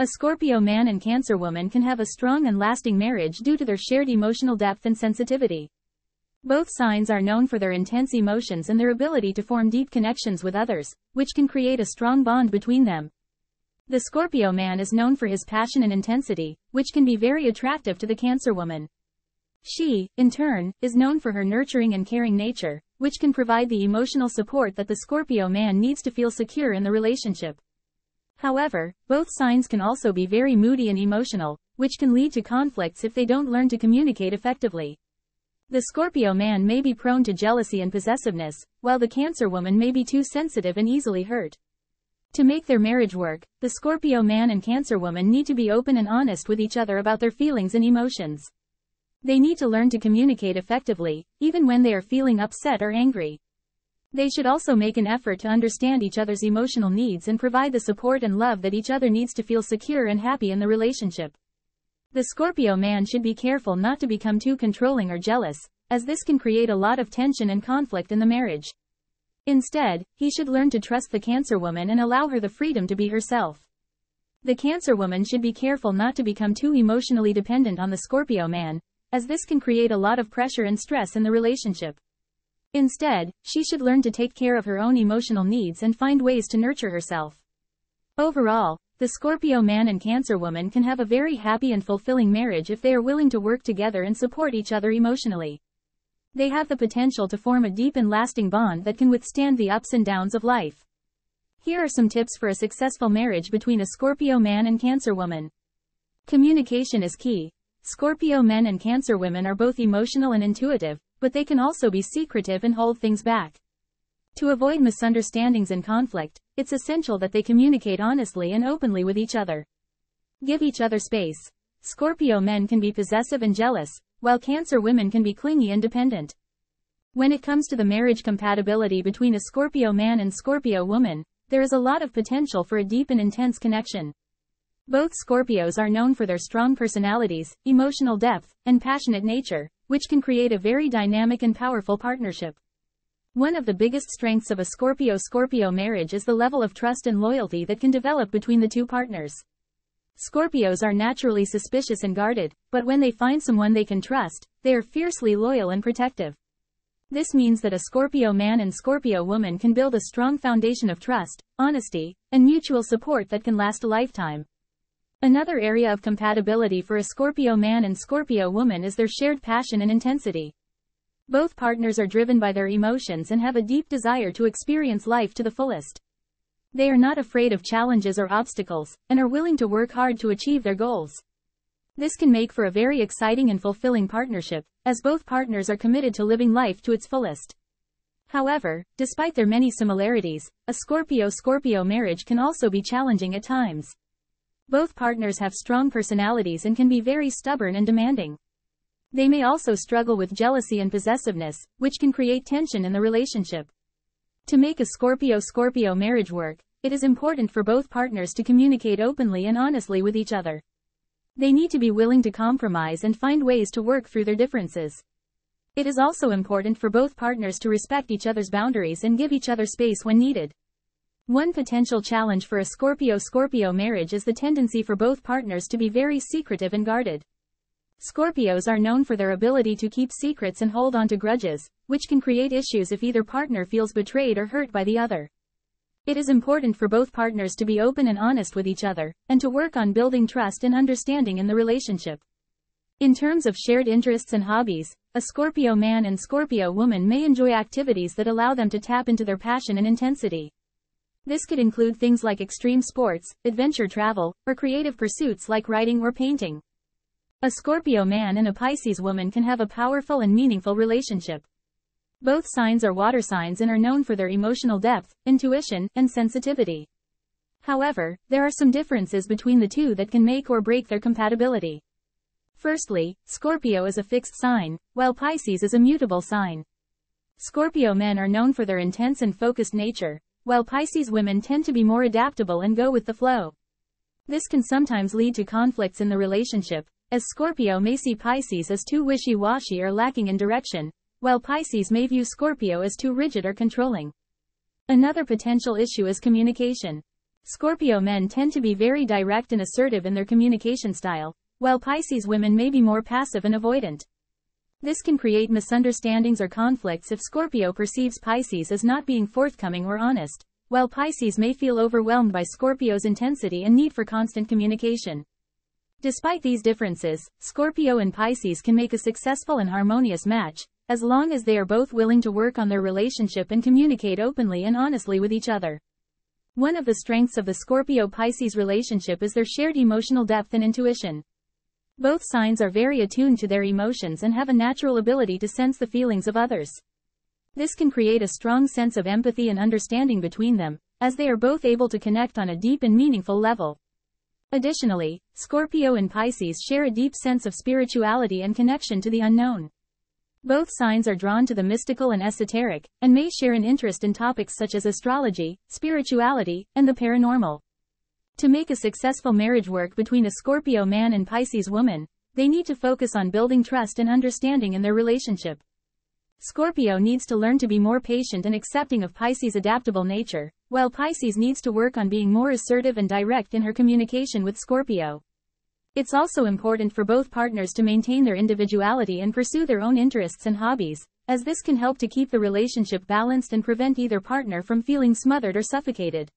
A Scorpio man and Cancer woman can have a strong and lasting marriage due to their shared emotional depth and sensitivity. Both signs are known for their intense emotions and their ability to form deep connections with others, which can create a strong bond between them. The Scorpio man is known for his passion and intensity, which can be very attractive to the Cancer woman. She, in turn, is known for her nurturing and caring nature, which can provide the emotional support that the Scorpio man needs to feel secure in the relationship. However, both signs can also be very moody and emotional, which can lead to conflicts if they don't learn to communicate effectively. The Scorpio man may be prone to jealousy and possessiveness, while the Cancer woman may be too sensitive and easily hurt. To make their marriage work, the Scorpio man and Cancer woman need to be open and honest with each other about their feelings and emotions. They need to learn to communicate effectively, even when they are feeling upset or angry. They should also make an effort to understand each other's emotional needs and provide the support and love that each other needs to feel secure and happy in the relationship. The Scorpio man should be careful not to become too controlling or jealous, as this can create a lot of tension and conflict in the marriage. Instead, he should learn to trust the Cancer woman and allow her the freedom to be herself. The Cancer woman should be careful not to become too emotionally dependent on the Scorpio man, as this can create a lot of pressure and stress in the relationship. Instead, she should learn to take care of her own emotional needs and find ways to nurture herself. Overall, the Scorpio man and Cancer woman can have a very happy and fulfilling marriage if they are willing to work together and support each other emotionally. They have the potential to form a deep and lasting bond that can withstand the ups and downs of life. Here are some tips for a successful marriage between a Scorpio man and Cancer woman. Communication is key. Scorpio men and Cancer women are both emotional and intuitive, but they can also be secretive and hold things back. To avoid misunderstandings and conflict, it's essential that they communicate honestly and openly with each other. Give each other space. Scorpio men can be possessive and jealous, while Cancer women can be clingy and dependent. When it comes to the marriage compatibility between a Scorpio man and Scorpio woman, there is a lot of potential for a deep and intense connection. Both Scorpios are known for their strong personalities, emotional depth, and passionate nature, which can create a very dynamic and powerful partnership. One of the biggest strengths of a Scorpio-Scorpio marriage is the level of trust and loyalty that can develop between the two partners. Scorpios are naturally suspicious and guarded, but when they find someone they can trust, they are fiercely loyal and protective. This means that a Scorpio man and Scorpio woman can build a strong foundation of trust, honesty, and mutual support that can last a lifetime. Another area of compatibility for a Scorpio man and Scorpio woman is their shared passion and intensity. Both partners are driven by their emotions and have a deep desire to experience life to the fullest. They are not afraid of challenges or obstacles, and are willing to work hard to achieve their goals. This can make for a very exciting and fulfilling partnership, as both partners are committed to living life to its fullest. However, despite their many similarities, a Scorpio-Scorpio marriage can also be challenging at times. Both partners have strong personalities and can be very stubborn and demanding. They may also struggle with jealousy and possessiveness, which can create tension in the relationship. To make a Scorpio-Scorpio marriage work, it is important for both partners to communicate openly and honestly with each other. They need to be willing to compromise and find ways to work through their differences. It is also important for both partners to respect each other's boundaries and give each other space when needed. One potential challenge for a Scorpio-Scorpio marriage is the tendency for both partners to be very secretive and guarded. Scorpios are known for their ability to keep secrets and hold on to grudges, which can create issues if either partner feels betrayed or hurt by the other. It is important for both partners to be open and honest with each other, and to work on building trust and understanding in the relationship. In terms of shared interests and hobbies, a Scorpio man and Scorpio woman may enjoy activities that allow them to tap into their passion and intensity. This could include things like extreme sports, adventure travel, or creative pursuits like writing or painting. A Scorpio man and a Pisces woman can have a powerful and meaningful relationship. Both signs are water signs and are known for their emotional depth, intuition, and sensitivity. However, there are some differences between the two that can make or break their compatibility. Firstly, Scorpio is a fixed sign, while Pisces is a mutable sign. Scorpio men are known for their intense and focused nature, while Pisces women tend to be more adaptable and go with the flow. This can sometimes lead to conflicts in the relationship, as Scorpio may see Pisces as too wishy-washy or lacking in direction, while Pisces may view Scorpio as too rigid or controlling. Another potential issue is communication. Scorpio men tend to be very direct and assertive in their communication style, while Pisces women may be more passive and avoidant. This can create misunderstandings or conflicts if Scorpio perceives Pisces as not being forthcoming or honest, while Pisces may feel overwhelmed by Scorpio's intensity and need for constant communication. Despite these differences, Scorpio and Pisces can make a successful and harmonious match, as long as they are both willing to work on their relationship and communicate openly and honestly with each other. One of the strengths of the Scorpio-Pisces relationship is their shared emotional depth and intuition. Both signs are very attuned to their emotions and have a natural ability to sense the feelings of others. This can create a strong sense of empathy and understanding between them, as they are both able to connect on a deep and meaningful level. Additionally, Scorpio and Pisces share a deep sense of spirituality and connection to the unknown. Both signs are drawn to the mystical and esoteric, and may share an interest in topics such as astrology, spirituality, and the paranormal. To make a successful marriage work between a Scorpio man and Pisces woman, they need to focus on building trust and understanding in their relationship. Scorpio needs to learn to be more patient and accepting of Pisces' adaptable nature, while Pisces needs to work on being more assertive and direct in her communication with Scorpio. It's also important for both partners to maintain their individuality and pursue their own interests and hobbies, as this can help to keep the relationship balanced and prevent either partner from feeling smothered or suffocated.